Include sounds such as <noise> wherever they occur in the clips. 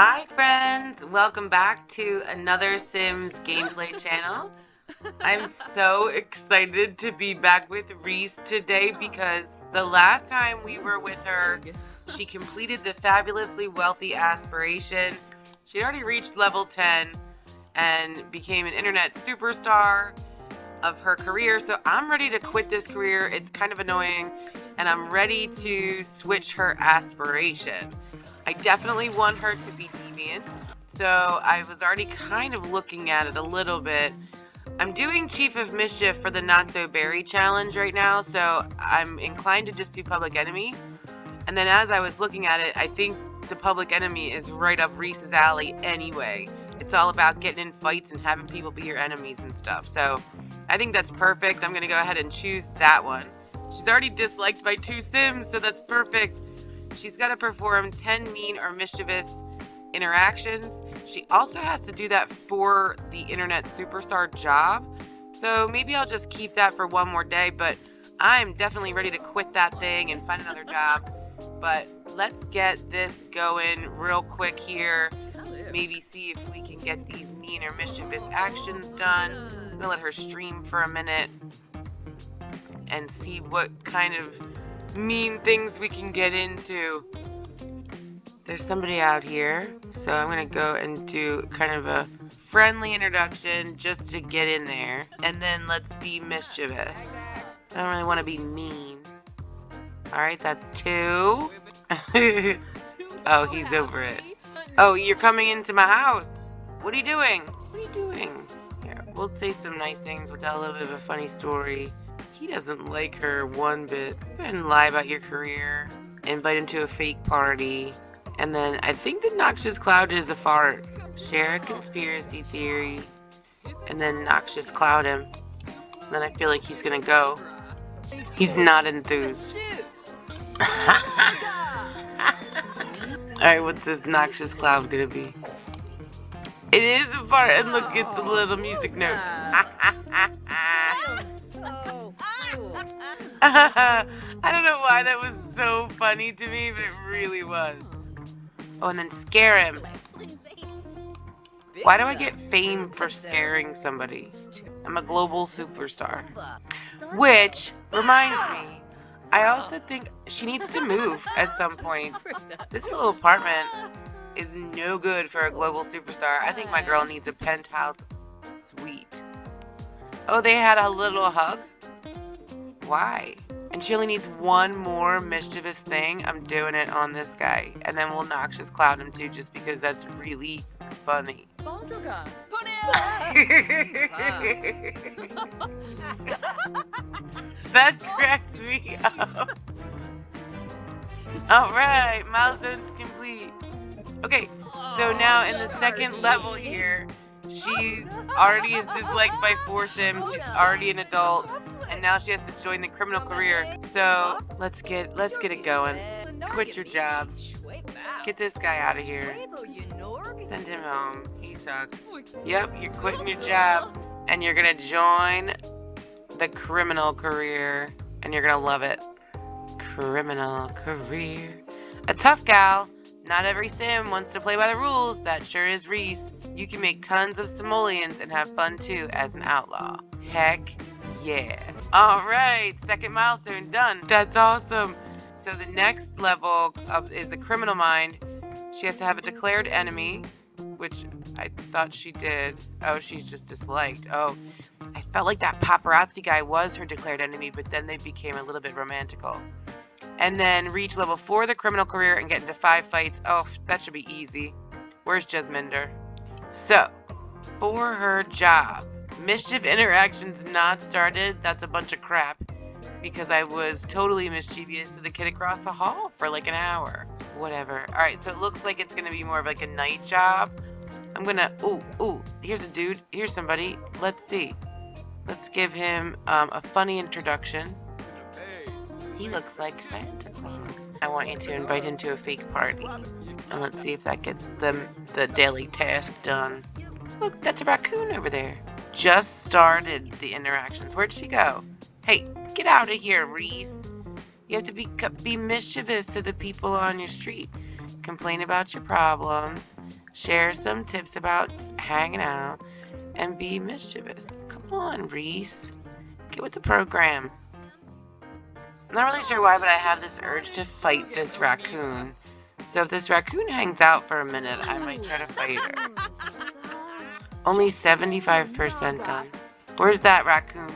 Hi friends, welcome back to another Sims gameplay channel. I'm so excited to be back with Reese today because the last time we were with her, she completed the fabulously wealthy aspiration. She already reached level 10 and became an internet superstar of her career. So I'm ready to quit this career. It's kind of annoying and I'm ready to switch her aspiration. I definitely want her to be deviant. So I was already kind of looking at it a little bit. I'm doing Chief of Mischief for the Not So Berry challenge right now, so I'm inclined to just do Public Enemy. And then as I was looking at it, I think the Public Enemy is right up Reese's alley anyway. It's all about getting in fights and having people be your enemies and stuff. So I think that's perfect. I'm going to go ahead and choose that one. She's already disliked by two Sims, so that's perfect. She's got to perform 10 mean or mischievous interactions. She also has to do that for the internet superstar job. So maybe I'll just keep that for one more day, but I'm definitely ready to quit that thing and find another job. But let's get this going real quick here. Maybe see if we can get these mean or mischievous actions done. I'm gonna let her stream for a minute and see what kind of mean things we can get into. There's somebody out here, so I'm gonna go and do kind of a friendly introduction just to get in there. And then let's be mischievous. I don't really want to be mean. Alright, that's two. <laughs> oh, he's over it. Oh, you're coming into my house. What are you doing? What are you doing? Here, we'll say some nice things. We'll tell a little bit of a funny story. He doesn't like her one bit. Go ahead and lie about your career. Invite him to a fake party. And then I think the Noxious Cloud is a fart. Share a conspiracy theory. And then Noxious Cloud him. And then I feel like he's gonna go. He's not enthused. <laughs> Alright, what's this Noxious Cloud gonna be? It is a fart, and look, it's a little music note. <laughs> <laughs> I don't know why that was so funny to me, but it really was. Oh, and then scare him. Why do I get fame for scaring somebody? I'm a global superstar. Which reminds me, I also think she needs to move at some point. This little apartment is no good for a global superstar. I think my girl needs a penthouse suite. Oh, they had a little hug? Why? And she only needs one more mischievous thing. I'm doing it on this guy. And then we'll Noxious Cloud him too, just because that's really funny. <laughs> <laughs> that cracks me up. Alright, milestone's complete. Okay, so now in the second level here, she already is disliked by four Sims. She's already an adult and now she has to join the criminal career. So let's get let's get it going. Quit your job. Get this guy out of here. Send him home. He sucks. Yep, you're quitting your job and you're gonna join the criminal career and you're gonna love it. Criminal career. A tough gal. Not every sim wants to play by the rules. That sure is Reese. You can make tons of simoleons and have fun too as an outlaw. Heck yeah. All right, second milestone done. That's awesome. So the next level of, is the criminal mind. She has to have a declared enemy, which I thought she did. Oh, she's just disliked. Oh, I felt like that paparazzi guy was her declared enemy, but then they became a little bit romantical. And then reach level 4 the criminal career and get into 5 fights. Oh, that should be easy. Where's Jasminder? So, for her job, Mischief interactions not started. That's a bunch of crap. Because I was totally mischievous to the kid across the hall for like an hour. Whatever. Alright, so it looks like it's to be more of like a night job. I'm to... Ooh, ooh. Here's a dude. Here's somebody. Let's see. Let's give him um, a funny introduction. He looks like Santa Claus. I want you to invite him to a fake party. And let's see if that gets the, the daily task done. Look, that's a raccoon over there just started the interactions. Where'd she go? Hey, get out of here, Reese. You have to be be mischievous to the people on your street. complain about your problems, share some tips about hanging out, and be mischievous. Come on, Reese. Get with the program. I'm not really sure why, but I have this urge to fight this raccoon. So if this raccoon hangs out for a minute, I might try to fight her. <laughs> Only 75% done. Where's that raccoon?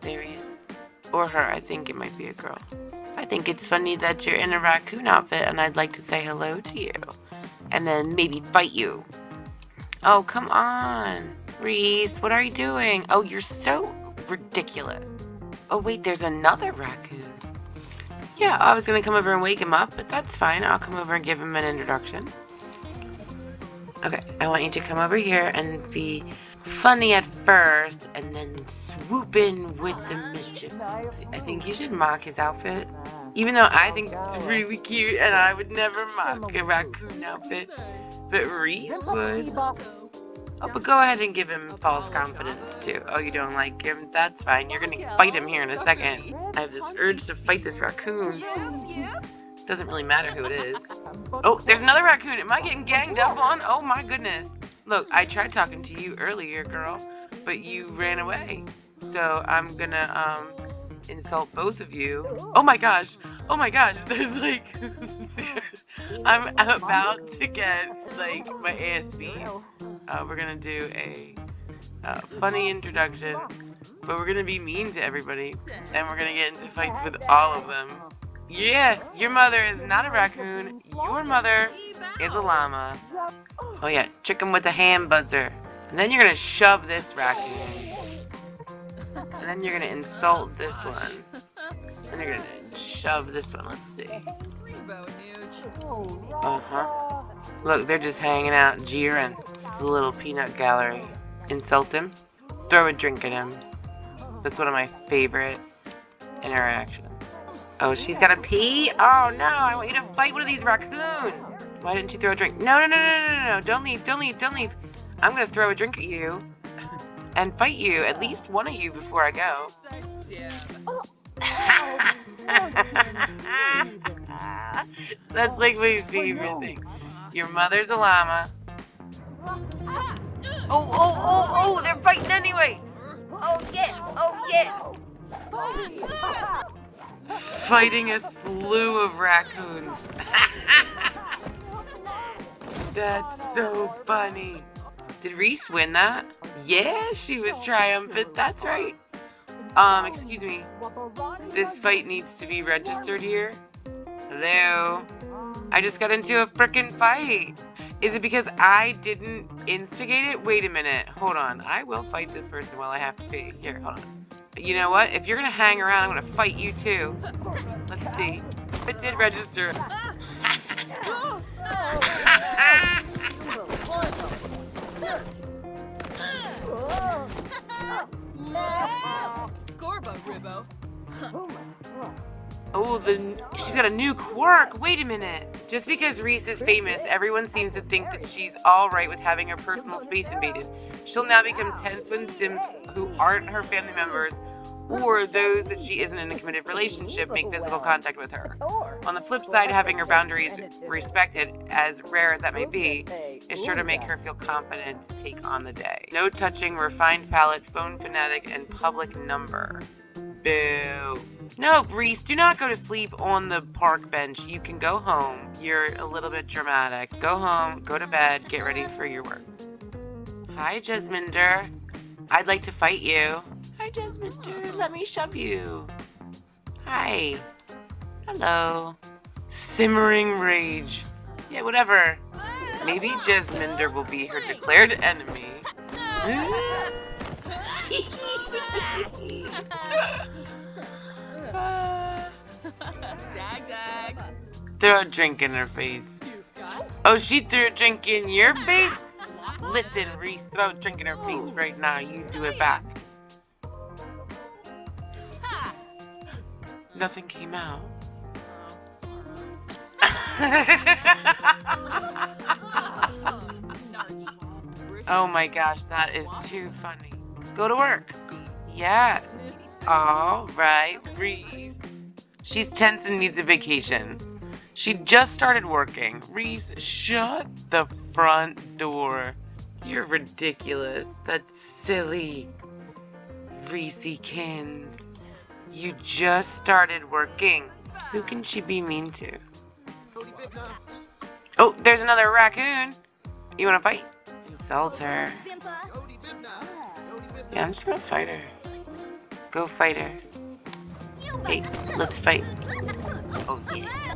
There he is. Or her, I think it might be a girl. I think it's funny that you're in a raccoon outfit and I'd like to say hello to you. And then maybe fight you. Oh, come on. Reese, what are you doing? Oh, you're so ridiculous. Oh, wait, there's another raccoon. Yeah, I was going to come over and wake him up, but that's fine. I'll come over and give him an introduction. Okay, I want you to come over here and be funny at first and then swoop in with the mischief. I think you should mock his outfit. Even though I think it's really cute and I would never mock a raccoon outfit. But Reese would. Oh, but go ahead and give him false confidence too. Oh, you don't like him? That's fine. You're gonna fight him here in a second. I have this urge to fight this raccoon. Doesn't really matter who it is. <laughs> Oh, there's another raccoon. Am I getting ganged up on? Oh my goodness. Look, I tried talking to you earlier, girl, but you ran away. So I'm gonna um insult both of you. Oh my gosh. Oh my gosh. <laughs> There's like <laughs> I'm about to get like my ASB. Uh, we're gonna do a uh, funny introduction, but we're gonna be mean to everybody, and we're gonna get into fights with all of them. Yeah, your mother is not a raccoon. Your mother is a llama. Oh yeah, trick him with a hand buzzer. And then you're gonna shove this raccoon. And then you're gonna insult this one. And you're gonna shove this one. Let's see. Uh-huh. Look, they're just hanging out, jeering. It's a little peanut gallery. Insult him. Throw a drink at him. That's one of my favorite interactions. Oh, she's got to pee? Oh, no. I want you to fight one of these raccoons. Why didn't you throw a drink? No, no, no, no, no, no. Don't leave. Don't leave. Don't leave. I'm to throw a drink at you <laughs> and fight you. At least one of you before I go. <laughs> That's like my favorite thing. Your mother's a llama. Oh, oh, oh, oh, they're fighting anyway. Oh, yeah. Oh, yeah. Fighting a slew of raccoons. <laughs> That's so funny. Did Reese win that? Yeah, she was triumphant. That's right. Um, excuse me. This fight needs to be registered here. Hello? I just got into a freaking fight. Is it because I didn't instigate it? Wait a minute. Hold on. I will fight this person while I have to pee. Here, hold on. You know what? If you're gonna hang around, I'm gonna fight you too. Let's see. It did register. <laughs> Gorba, Ribbo. Oh Oh, the she's got a new quirk. Wait a minute. Just because Reese is famous, everyone seems to think that she's all right with having her personal space invaded. She'll now become tense when Sims who aren't her family members or those that she isn't in a committed relationship make physical contact with her. On the flip side, having her boundaries respected, as rare as that may be, is sure to make her feel confident to take on the day. No touching, refined palate, phone fanatic, and public number. Boo. No, Reese, do not go to sleep on the park bench. You can go home. You're a little bit dramatic. Go home, go to bed, get ready for your work. Hi, Jesminder. I'd like to fight you. Hi, Jesminder. Let me shove you. Hi. Hello. Simmering rage. Yeah, whatever. Maybe Jesminder will be her declared enemy. <laughs> <laughs> dag dag. Throw a drink in her face. Oh, she threw a drink in your face? Listen, Reese, throw a drink in her face right now. You do it back. Nothing came out. <laughs> oh my gosh, that is too funny. Go to work. Yes. All right, Reese. She's tense and needs a vacation. She just started working. Reese, shut the front door. You're ridiculous. That's silly. Reese-kins. You just started working. Who can she be mean to? Oh, there's another raccoon. You want to fight? Insult her. Yeah, I'm just gonna fight her. Go fight her. Hey, let's fight. Oh yeah.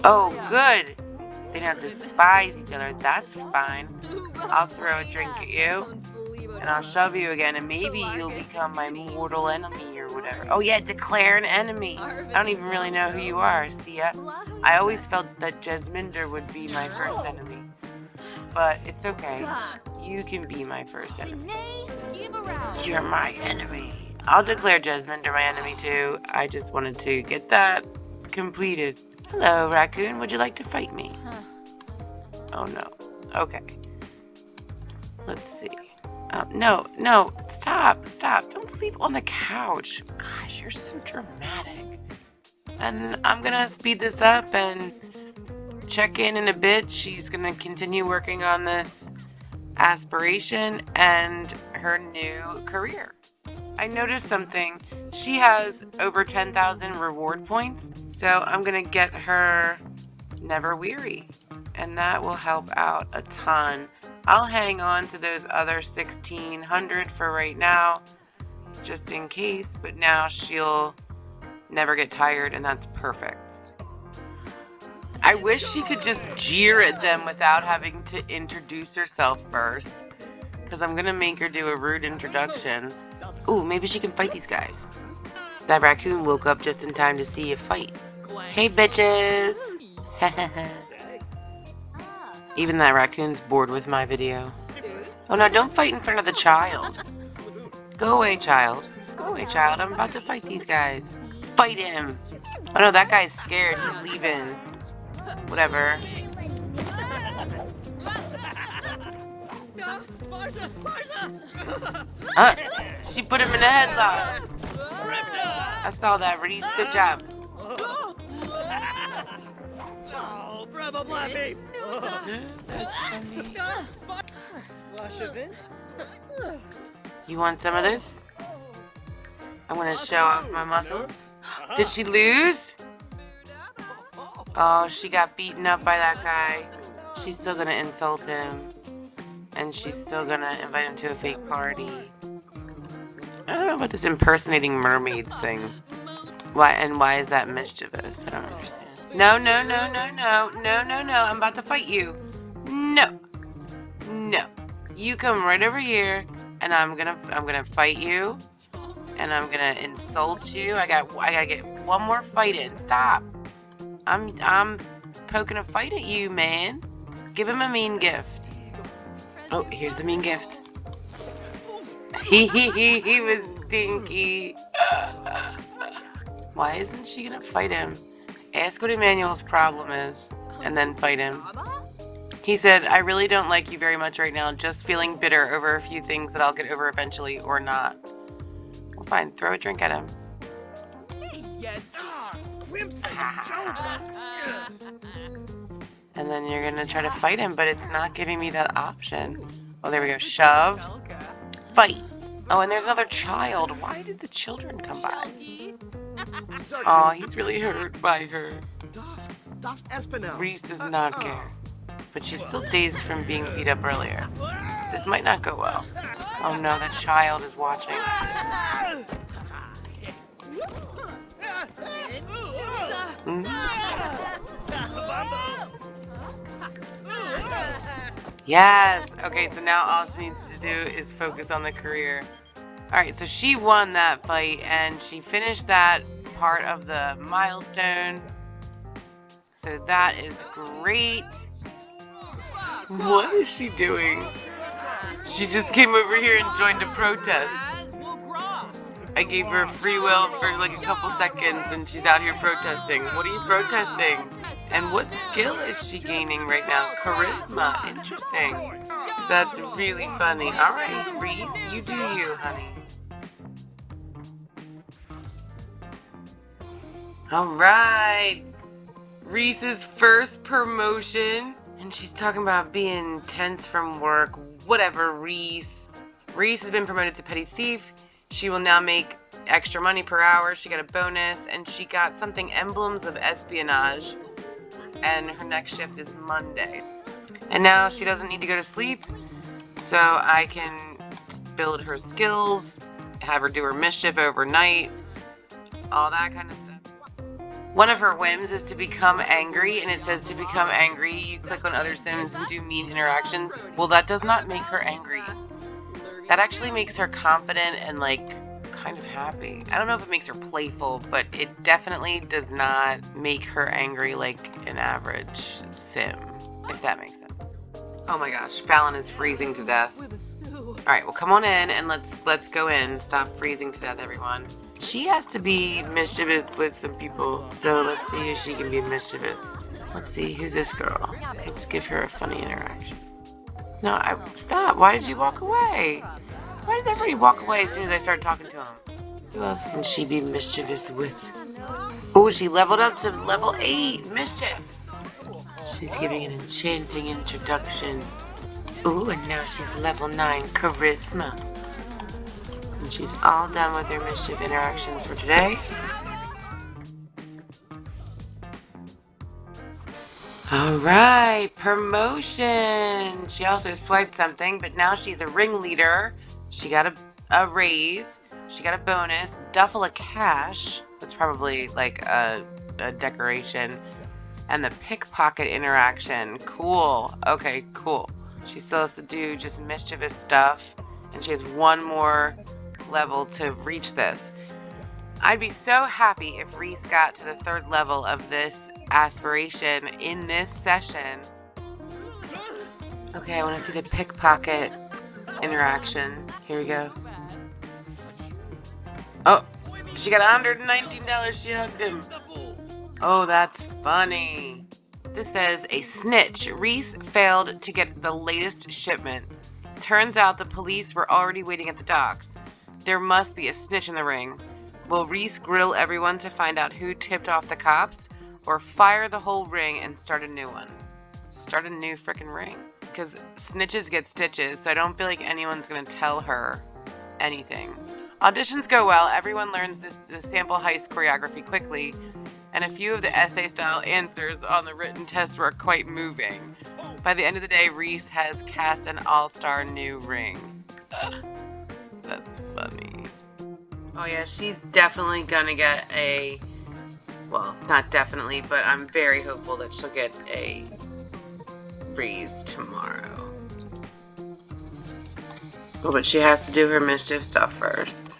<laughs> oh, good. They don't despise each other. That's fine. I'll throw a drink at you, and I'll shove you again, and maybe you'll become my mortal enemy or whatever. Oh yeah, declare an enemy. I don't even really know who you are, Sia. I always felt that Jesminder would be my first enemy. But it's okay. You can be my first enemy. You're my enemy. I'll declare Jesminder my enemy too. I just wanted to get that completed. Hello, raccoon. Would you like to fight me? Oh no. Okay. Let's see. Um, no, no, stop, stop. Don't sleep on the couch. Gosh, you're so dramatic. And I'm gonna speed this up and check in in a bit. She's gonna continue working on this aspiration and her new career. I noticed something. She has over 10,000 reward points, so I'm gonna get her Never Weary, and that will help out a ton. I'll hang on to those other 1600 for right now, just in case, but now she'll never get tired, and that's perfect. I wish she could just jeer at them without having to introduce herself first, because I'm going to make her do a rude introduction. Ooh, maybe she can fight these guys. That raccoon woke up just in time to see a fight. Hey, bitches! <laughs> Even that raccoon's bored with my video. Oh, no, don't fight in front of the child. Go away, child. Go away, child. I'm about to fight these guys. Fight him! Oh, no, that guy's scared. He's leaving. Whatever. Uh, she put him in a headlock. I saw that, Reese. Good job. You want some of this? I'm gonna show off my muscles. Did she lose? Oh, she got beaten up by that guy. She's still gonna insult him. And she's still gonna invite him to a fake party. I don't know about this impersonating mermaids thing. Why and why is that mischievous? I don't understand. No, no, no, no, no, no, no, no. I'm about to fight you. No. No. You come right over here and I'm gonna I'm gonna fight you. And I'm gonna insult you. I got I gotta get one more fight in. Stop. I'm I'm poking a fight at you, man. Give him a mean gift. Oh, here's the mean gift. He he he he was stinky. Why isn't she gonna fight him? Ask what Emmanuel's problem is, and then fight him. He said, I really don't like you very much right now, just feeling bitter over a few things that I'll get over eventually, or not. Well, fine, throw a drink at him. And then you're gonna try to fight him, but it's not giving me that option. Oh, there we go. Shove. Fight. Oh, and there's another child. Why did the children come by? Oh, he's really hurt by her. Reese does not care. But she's still dazed from being beat up earlier. This might not go well. Oh no, the child is watching. <laughs> <laughs> Yes! Okay, so now all she needs to do is focus on the career. Alright, so she won that fight and she finished that part of the milestone. So that is great. What is she doing? She just came over here and joined a protest. I gave her free will for like a couple seconds and she's out here protesting. What are you protesting? And what skill is she gaining right now? Charisma. Interesting. That's really funny. All right, Reese, you do you, honey. All right. Reese's first promotion. And she's talking about being tense from work. Whatever, Reese. Reese has been promoted to petty thief. She will now make extra money per hour. She got a bonus. And she got something emblems of espionage. And her next shift is Monday. And now she doesn't need to go to sleep. So I can build her skills, have her do her mischief overnight, all that kind of stuff. One of her whims is to become angry, and it says to become angry, you click on other sims and do mean interactions. Well, that does not make her angry. That actually makes her confident and, like, kind of happy. I don't know if it makes her playful, but it definitely does not make her angry like an average sim, if that makes sense. Oh my gosh, Fallon is freezing to death. Alright, well come on in and let's let's go in. Stop freezing to death, everyone she has to be mischievous with some people. So let's see if she can be mischievous. Let's see, who's this girl? Let's give her a funny interaction. No, I stop. Why did you walk away? Why does everybody walk away as soon as I start talking to them? Who else can she be mischievous with? Oh, she leveled up to level 8. Mischief. She's giving an enchanting introduction. Ooh, and now she's level 9 charisma And she's all done with her mischief interactions for today. Alright, promotion! She also swiped something, but now she's a ringleader. She got a, a raise. She got a bonus. Duffel of cash. That's probably like a, a decoration. And the pickpocket interaction. Cool. Okay, cool. She still has to do just mischievous stuff. And she has one more level to reach this. I'd be so happy if Reese got to the third level of this aspiration in this session. Okay, I want to see the pickpocket interaction. Here we go. Oh, she got $119. She hugged him. Oh, that's funny. This says a snitch. Reese failed to get the latest shipment. Turns out the police were already waiting at the docks. There must be a snitch in the ring. Will Reese grill everyone to find out who tipped off the cops, or fire the whole ring and start a new one? Start a new freaking ring. Because snitches get stitches, so I don't feel like anyone's going to tell her anything. Auditions go well, everyone learns this, the sample heist choreography quickly, and a few of the essay style answers on the written test were quite moving. By the end of the day, Reese has cast an all star new ring. That's funny. Oh yeah, she's definitely gonna get a, well, not definitely, but I'm very hopeful that she'll get a breeze tomorrow. Oh, but she has to do her mischief stuff first.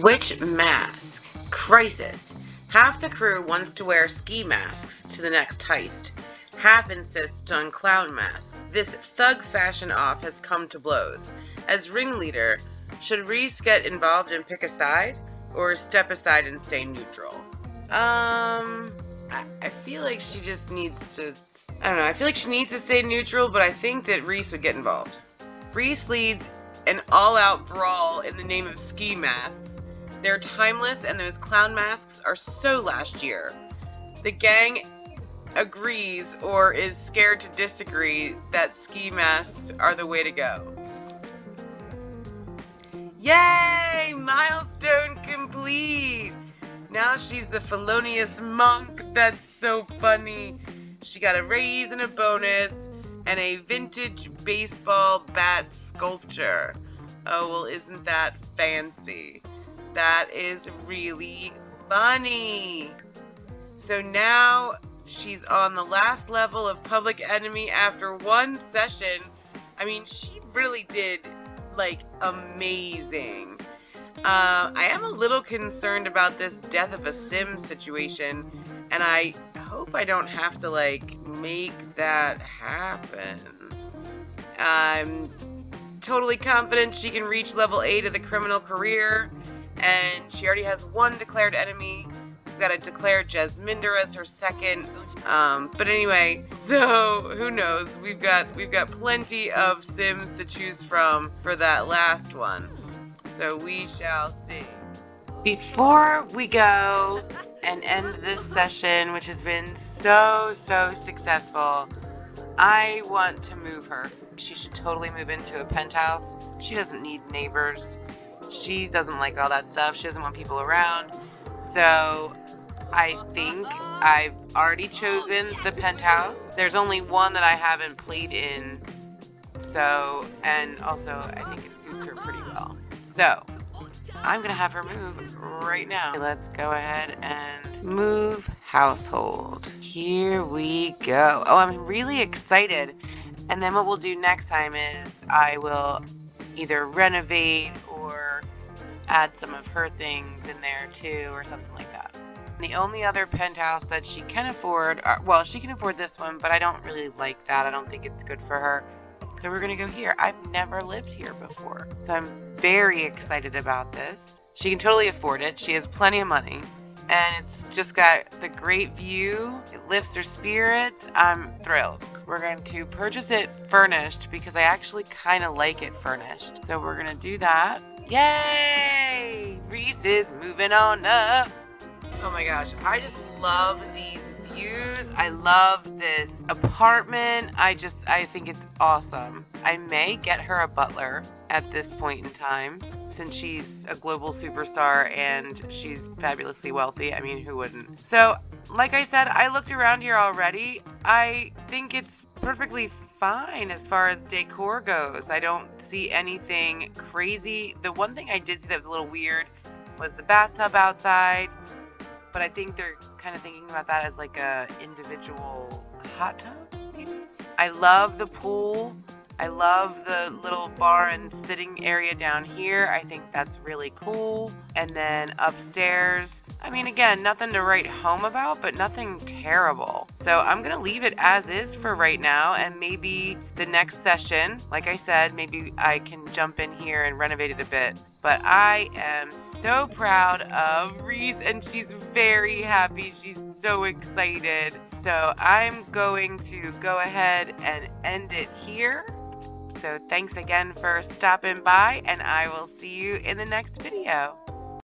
Which mask? Crisis. Half the crew wants to wear ski masks to the next heist. Half insists on clown masks. This thug fashion off has come to blows. As ringleader, should Reese get involved and pick a side, or step aside and stay neutral? Um, I, I feel like she just needs to. I don't know. I feel like she needs to stay neutral, but I think that Reese would get involved. Reese leads an all-out brawl in the name of ski masks. They're timeless, and those clown masks are so last year. The gang agrees or is scared to disagree that ski masks are the way to go. Yay! Milestone complete! Now she's the felonious monk. That's so funny. She got a raise and a bonus and a vintage baseball bat sculpture. Oh, well, isn't that fancy? That is really funny. So now she's on the last level of Public Enemy after one session. I mean, she really did like amazing. Uh, I am a little concerned about this death of a sim situation, and I hope I don't have to like make that happen. I'm totally confident she can reach level 8 of the criminal career, and she already has one declared enemy. We've got to declare Jasminder as her second. Um, but anyway, <laughs> so who knows? We've got we've got plenty of Sims to choose from for that last one. So we shall see. Before we go and end this session, which has been so, so successful, I want to move her. She should totally move into a penthouse. She doesn't need neighbors. She doesn't like all that stuff. She doesn't want people around. So I think I've already chosen the penthouse. There's only one that I haven't played in. So, and also I think it suits her pretty well. So, I'm to have her move right now. Let's go ahead and move household. Here we go. Oh, I'm really excited. And then what we'll do next time is I will either renovate or add some of her things in there too or something like that. The only other penthouse that she can afford, are, well, she can afford this one, but I don't really like that. I don't think it's good for her. So we're going to go here. I've never lived here before. So I'm very excited about this. She can totally afford it. She has plenty of money. And it's just got the great view. It lifts her spirits. I'm thrilled. We're going to purchase it furnished because I actually kind of like it furnished. So we're going to do that. Yay! Reese is moving on up. Oh my gosh, I just love these views. I love this apartment. I just, I think it's awesome. I may get her a butler at this point in time since she's a global superstar and she's fabulously wealthy. I mean, who wouldn't? So, like I said, I looked around here already. I think it's perfectly fine as far as decor goes. I don't see anything crazy. The one thing I did see that was a little weird was the bathtub outside but I think they're kind of thinking about that as like a individual hot tub, maybe. I love the pool. I love the little bar and sitting area down here. I think that's really cool. And then upstairs, I mean, again, nothing to write home about, but nothing terrible. So I'm going to leave it as is for right now. And maybe the next session, like I said, maybe I can jump in here and renovate it a bit but I am so proud of Reese and she's very happy. She's so excited. So I'm going to go ahead and end it here. So thanks again for stopping by and I will see you in the next video.